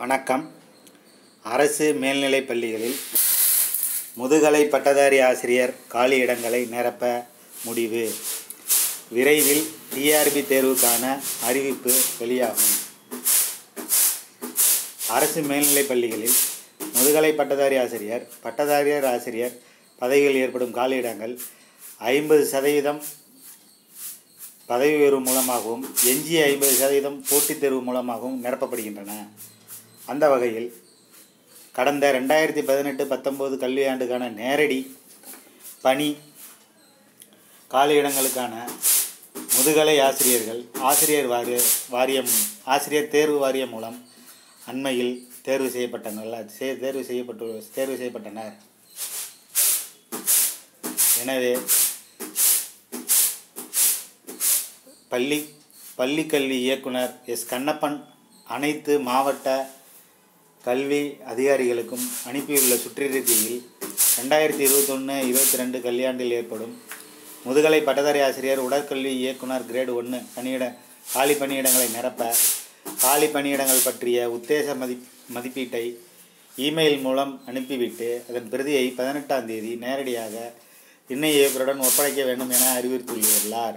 வணக்கம். அரசு மேல்நிலைப் பள்ளிகளில் முதுகலை பட்டதாரி ஆசிரியர் காலி இடங்களை நிரப்ப முடிவு. விரைவில் டிஆர்பி தேர்வுக்கான அறிவிப்பு வெளியாகும். அரசு மேல்நிலைப் பள்ளிகளில் முதுகலை பட்டதாரி ஆசிரியர் பட்டதாரியர் ஆசிரியர் பதவியில் ஏற்படும் காலியிடங்கள் ஐம்பது சதவீதம் பதவி உயர்வு மூலமாகவும் எஞ்சிய ஐம்பது சதவீதம் போட்டித் தேர்வு மூலமாகவும் நிரப்பப்படுகின்றன. அந்த வகையில் கடந்த ரெண்டாயிரத்தி பதினெட்டு பத்தொம்போது கல்வியாண்டுக்கான நேரடி பணி காலியிடங்களுக்கான முதுகலை ஆசிரியர்கள் ஆசிரியர் வாரிய வாரியம் ஆசிரியர் தேர்வு வாரியம் மூலம் அண்மையில் தேர்வு செய்யப்பட்டனர். சே- தேர்வு செய்யப்பட்டு தேர்வு செய்யப்பட்டனர். எனவே பள்ளி பள்ளிக்கல்வி இயக்குனர் எஸ். கண்ணப்பன் அனைத்து மாவட்ட கல்வி அதிகாரிகளுக்கும் அனுப்பியுள்ள சுற்றறிக்கையில் ரெண்டாயிரத்தி இருபத்தொன்று இருபத்தி ரெண்டு கல்வியாண்டில் ஏற்படும் முதுகலை பட்டதாரி ஆசிரியர் உடற்கல்வி இயக்குனர் கிரேடு ஒன்று பணியிட காலி பணியிடங்களை நிரப்ப காலி பணியிடங்கள் பற்றிய உத்தேச மதி மதிப்பீட்டை இமெயில் மூலம் அனுப்பிவிட்டு அதன் பிரதியை பதினெட்டாம் தேதி நேரடியாக இணை இயக்குடன் ஒப்படைக்க வேண்டும் என அறிவுறுத்தியுள்ளார்.